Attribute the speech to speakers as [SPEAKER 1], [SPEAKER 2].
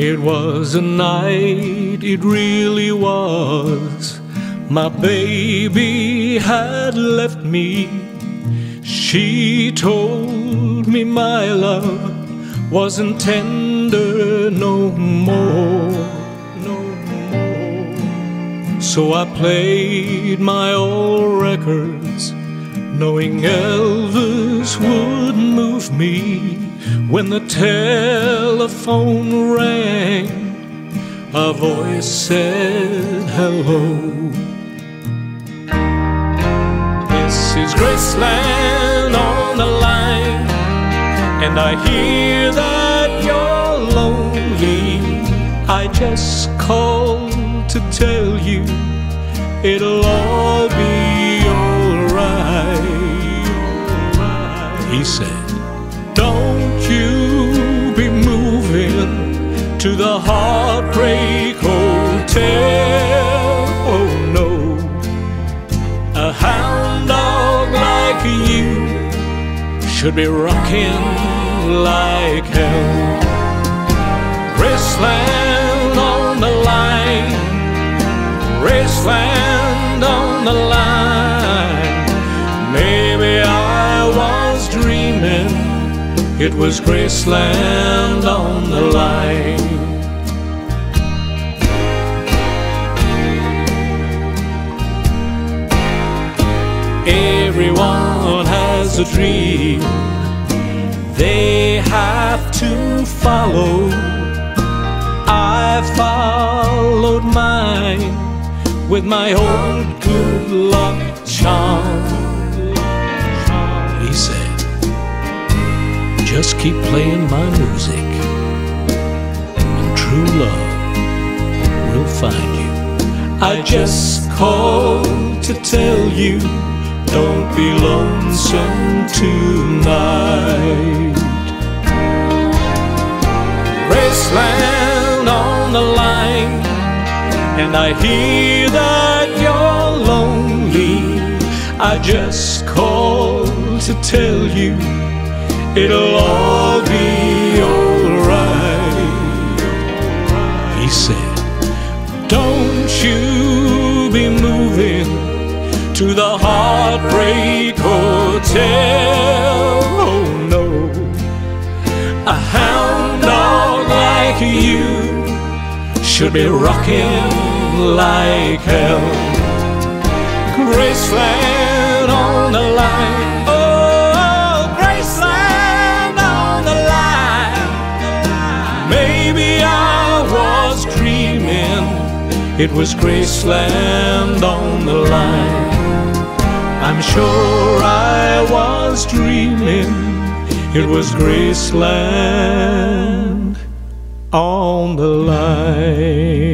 [SPEAKER 1] It was a night, it really was. My baby had left me. She told me my love wasn't tender no more, no more. So I played my old records, knowing Elvis would move me. When the telephone rang, a voice said hello. This is Graceland on the line, and I hear that you're lonely. I just called to tell you it'll all be alright. He said, to the Heartbreak Hotel. Oh no, a hound dog like you should be rocking like hell. Graceland on the line, Graceland on the line. Maybe I was dreaming, it was Graceland on the line. Everyone has a dream they have to follow. I followed mine with my old good luck charm. He said, Just keep playing my music, and true love will find you. I just called to tell you. Don't be lonesome tonight. Graceland on the line, and I hear that you're lonely. I just called to tell you it'll all be alright. He said, Don't you be moving to the Heartbreak Hotel. Oh no, a hound dog like you should be rocking like hell. Graceland on the line. Oh, Graceland on the line. Maybe I was dreaming. It was Graceland on the line. I'm sure I was dreaming it was Graceland on the line.